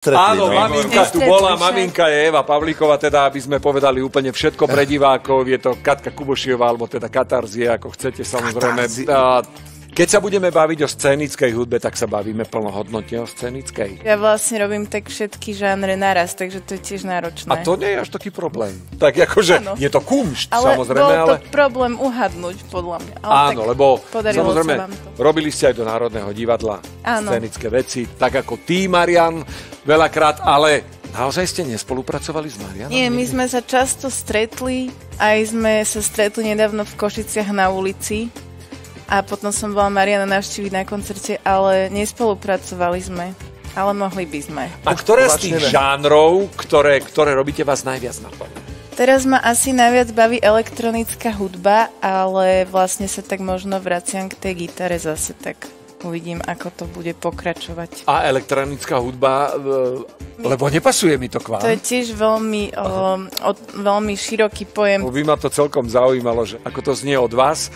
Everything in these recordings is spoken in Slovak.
stretli. Áno, no. maminka tu bola, maminka je Eva Pavlíková, teda aby sme povedali úplne všetko pre divákov, je to Katka Kubošiová, alebo teda Katarzie, ako chcete samozrejme. Keď sa budeme baviť o scénickej hudbe, tak sa bavíme plnohodnotne o scénickej. Ja vlastne robím tak všetky žánre naraz, takže to je tiež náročné. A to nie je až taký problém. Tak akože Áno. je to kumšt, ale samozrejme, bol to ale... problém uhadnúť, podľa mňa. Ale Áno, lebo samozrejme robili ste aj do Národného divadla Áno. scénické veci, tak ako ty, Marian, veľakrát, ale naozaj ste nespolupracovali s Marianom? Nie, my sme sa často stretli, aj sme sa stretli nedávno v Košiciach na ulici a potom som bola Mariana navštíviť na koncerte, ale nespolupracovali sme. Ale mohli by sme. A ktoré z tých žánrov, ktoré, ktoré robíte, vás najviac napadne? Teraz ma asi najviac baví elektronická hudba, ale vlastne sa tak možno vraciam k tej gitare zase, tak uvidím, ako to bude pokračovať. A elektronická hudba, e, lebo nepasuje mi to k vám. To je tiež veľmi, o, o, veľmi široký pojem. By ma to celkom zaujímalo, že ako to znie od vás.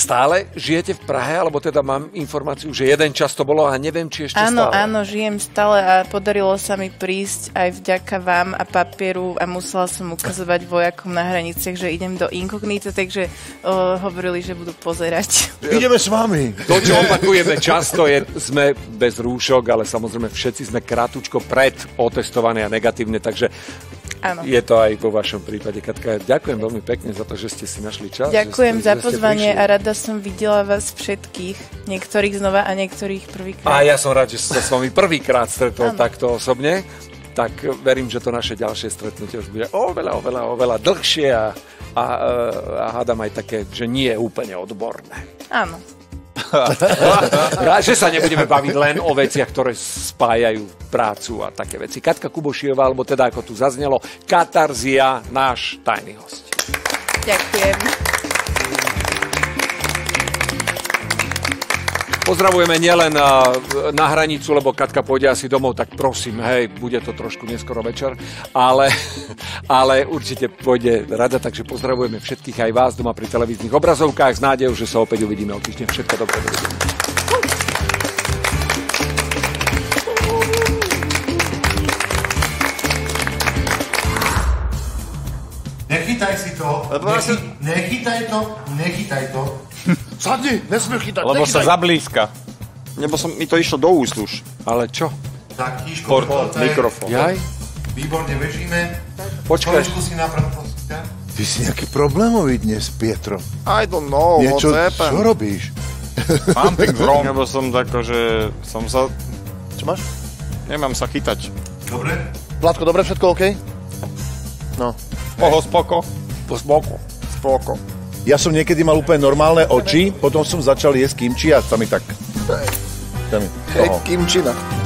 Stále žijete v Prahe, alebo teda mám informáciu, že jeden čas to bolo a neviem, či ešte Áno, stále. áno, žijem stále a podarilo sa mi prísť aj vďaka vám a papieru a musela som ukazovať vojakom na hraniciach, že idem do inkognita, takže o, hovorili, že budú pozerať. Ideme s vami. To, čo opakujeme často, je, sme bez rúšok, ale samozrejme všetci sme krátko pred otestovaní a negatívne, takže Áno. je to aj vo vašom prípade. Katka, ďakujem veľmi pekne za to, že ste si našli čas. Ďakujem ste, za pozvanie a rada som videla vás všetkých, niektorých znova a niektorých prvýkrát. A ja som rád, že som sa s vami prvýkrát stretol Áno. takto osobne. Tak verím, že to naše ďalšie stretnutie už bude oveľa, oveľa, oveľa dlhšie a, a, a hádam aj také, že nie je úplne odborné. Áno. Rád, že sa nebudeme baviť len o veciach, ktoré spájajú prácu a také veci. Katka Kubošiová, alebo teda ako tu zaznelo, Katarzia, náš tajný host. Ďakujem. Pozdravujeme nielen a, na hranicu, lebo Katka pôjde asi domov, tak prosím, hej, bude to trošku neskoro večer, ale, ale určite pôjde rada, takže pozdravujeme všetkých aj vás doma pri televíznych obrazovkách s nádejou, že sa opäť uvidíme o týždeň. Všetko dobré. Nechytaj si to, nechy, nechytaj to, nechytaj to. Sadni, nesmie chytať. Lebo sa nechytaj. zablízka. Lebo som, mi to išlo do úst už. Ale čo? Tak, Kiško, Port, poďte. mikrofón. Jaj? Výborne bežíme. Počkaj. Stoličku si ťa. Ty si nejaký problémový dnes, Pietro. I don't know, Niečo, what's čo happened. robíš? Something wrong. Lebo som tak, že som sa... Čo máš? Nemám sa chytať. Dobre? Vládko, dobre, všetko OK? No. Oho, spoko. Po smoku. Spoko. Ja som niekedy mal úplne normálne oči, potom som začal jesť kimči a sa mi tak... Sa mi... Kimčina.